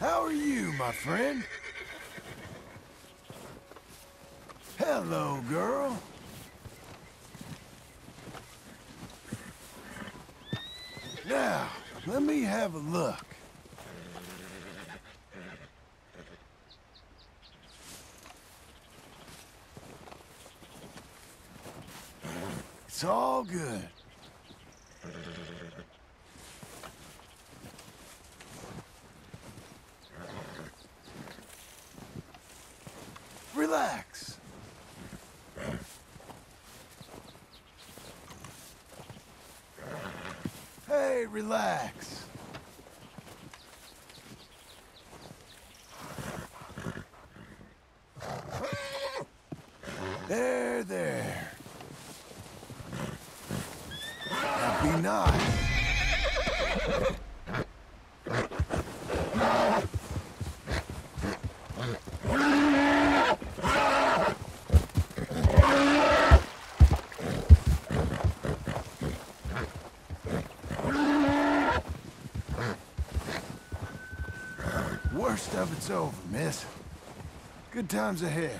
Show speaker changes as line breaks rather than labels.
How are you, my friend? Hello, girl. Now, let me have a look. It's all good. Relax. Hey, relax. There, there. Now be nice. Worst of it's over, miss. Good times ahead.